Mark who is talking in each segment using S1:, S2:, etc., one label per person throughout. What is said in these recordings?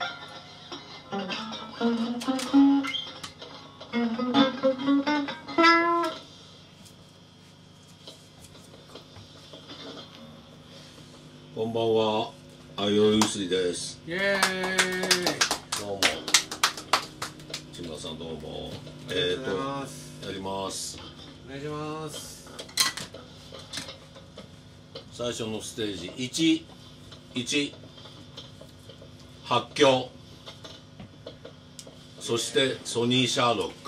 S1: こんばんは、あよゆすいです。
S2: イエーイ
S1: どうも。千葉さんどうも。
S2: あ
S1: えっ、
S2: りがとうございます
S1: と、やります。
S2: お願いします
S1: 最初のステージ1、1、発狂。そしてソニー・シャーロック。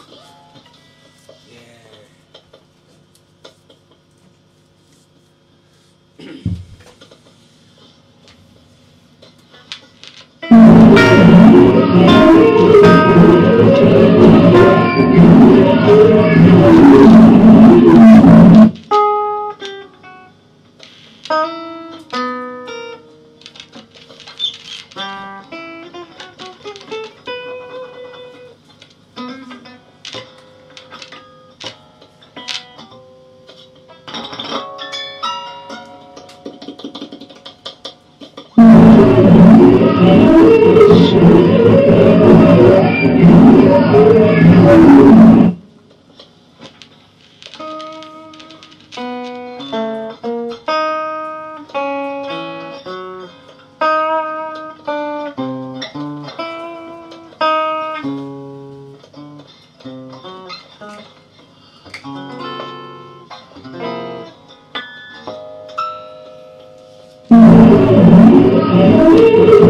S1: Thank.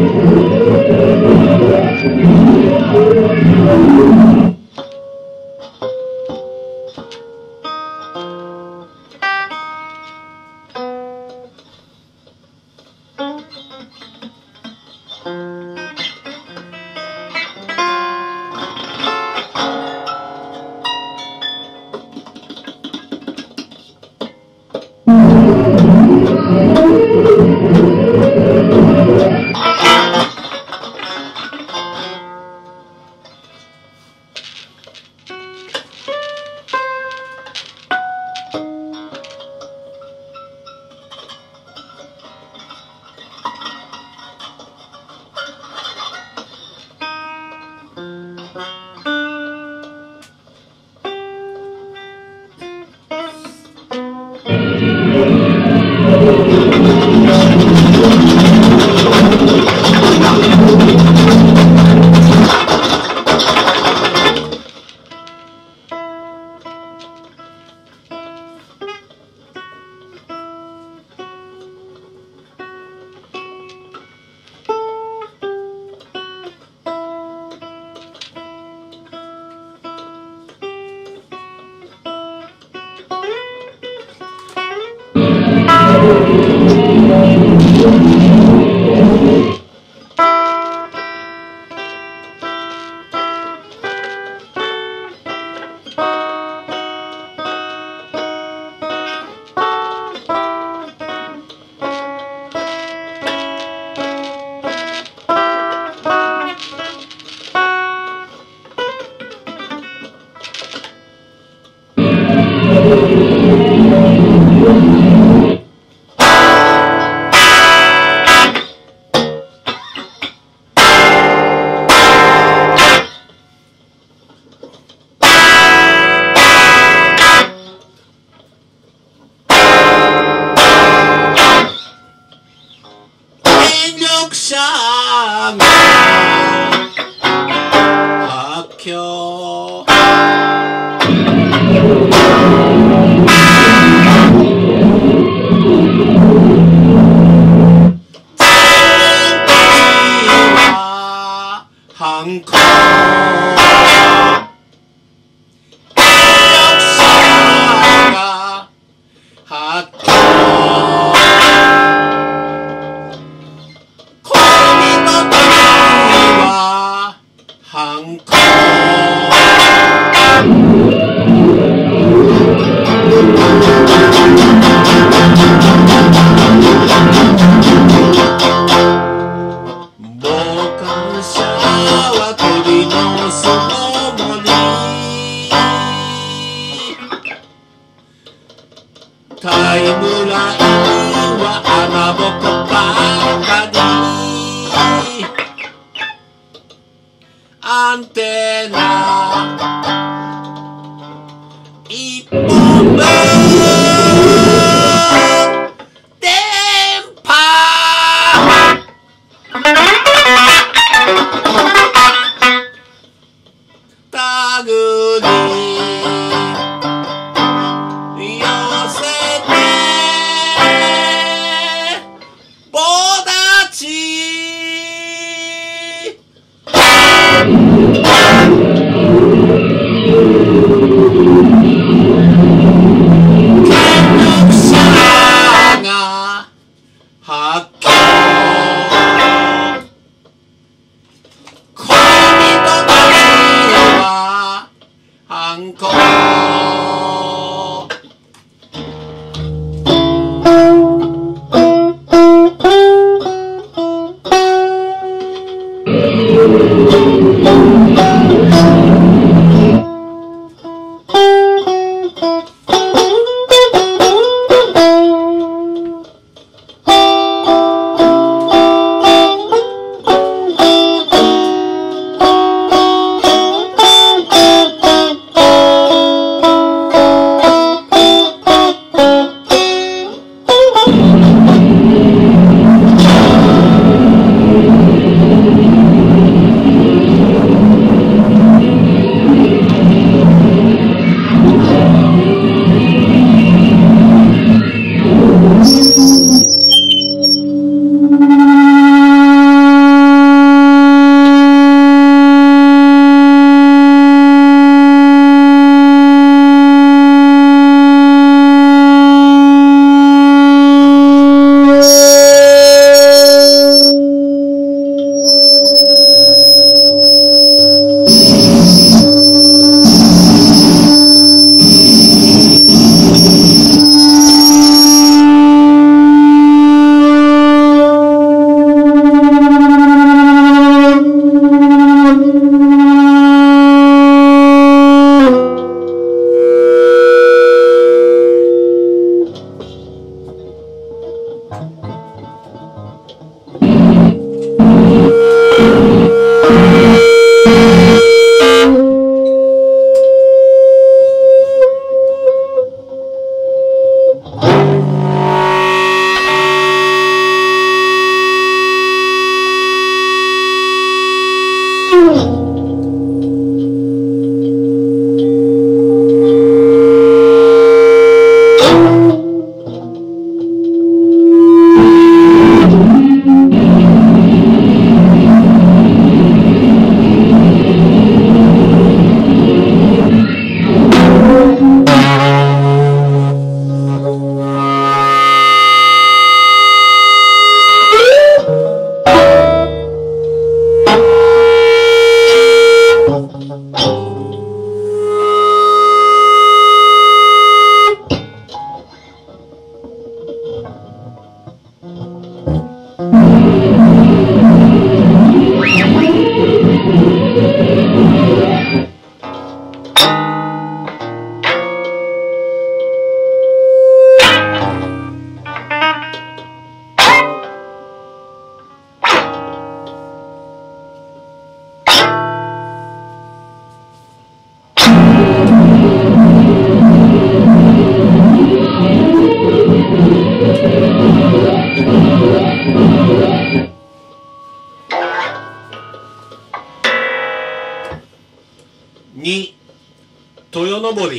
S1: 豊登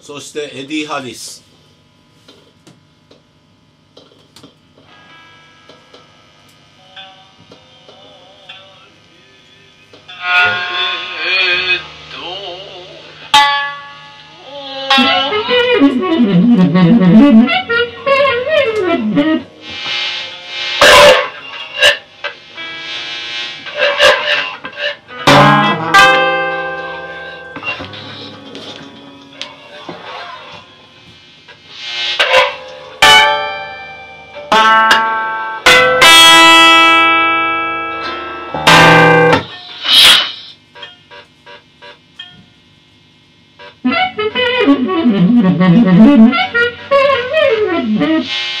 S1: そしてエディ・ハリス。
S3: Thank you.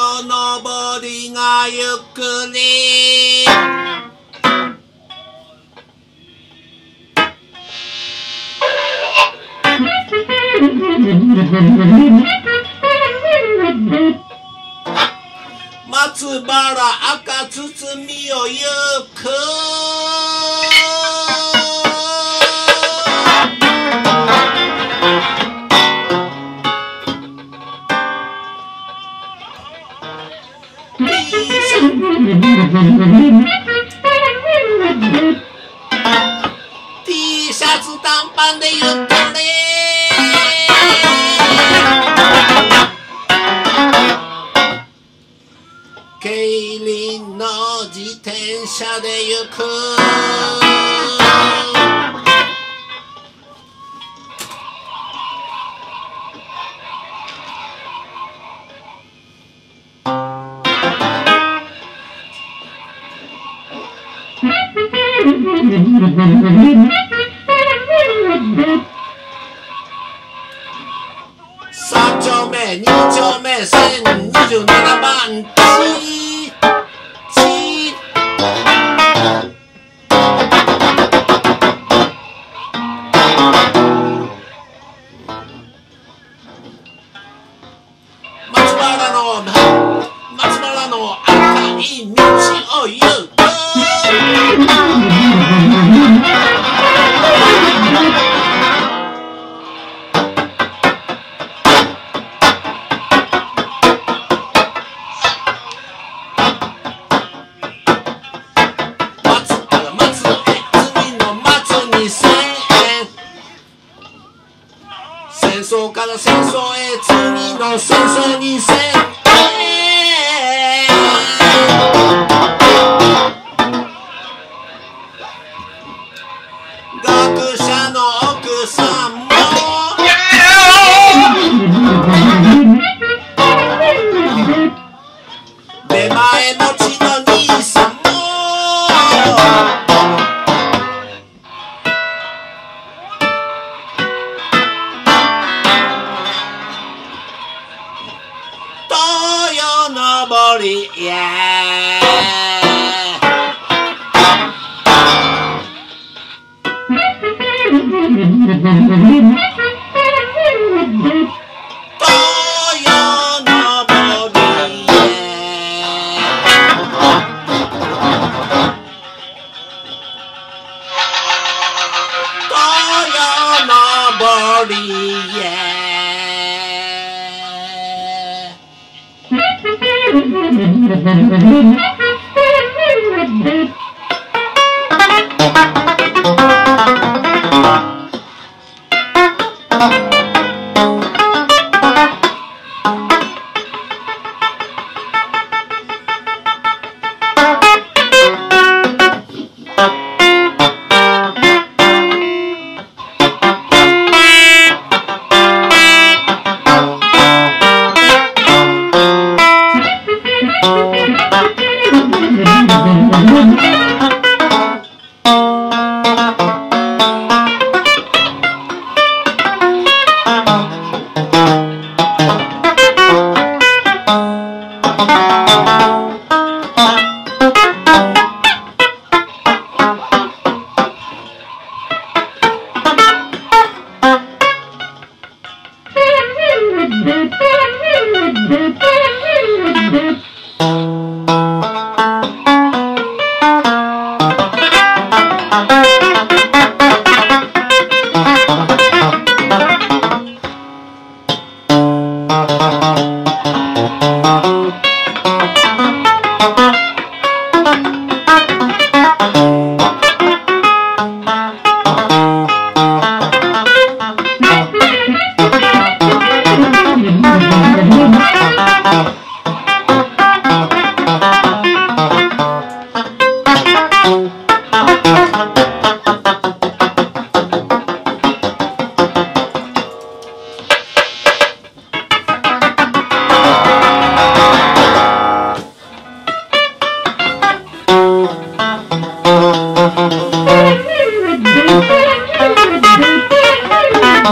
S1: 豊登りがゆっくり。松原赤包みをゆく T シャツ短パンで言っくり競輪の自転車で行く。三丁目二丁目千二十七番地地 洋登 Mm-hmm.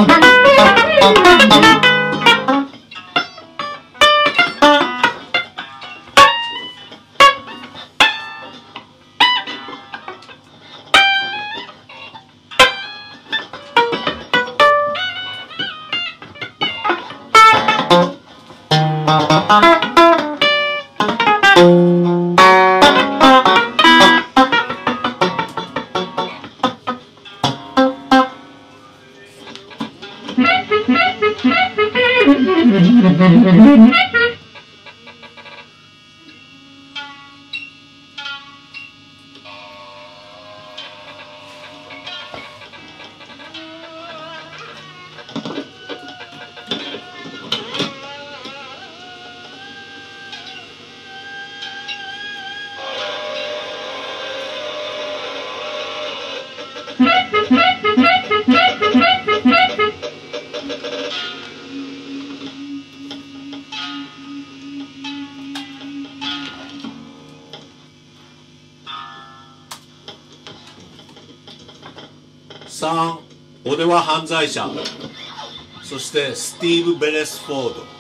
S1: Oh. 犯罪者。そしてスティーブ・ベレスフォード。